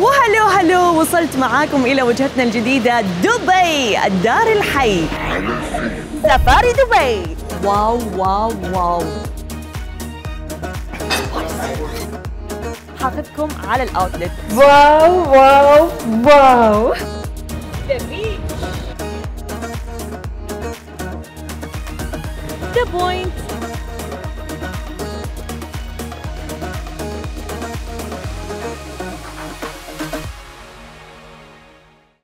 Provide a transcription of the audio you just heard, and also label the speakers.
Speaker 1: و hello hello وصلت معاكم إلى وجهتنا الجديدة دبي الدار الحي. سفاري دبي. واو واو واو. حاخذكم على ال outlet.
Speaker 2: واو واو واو. ذا بوينت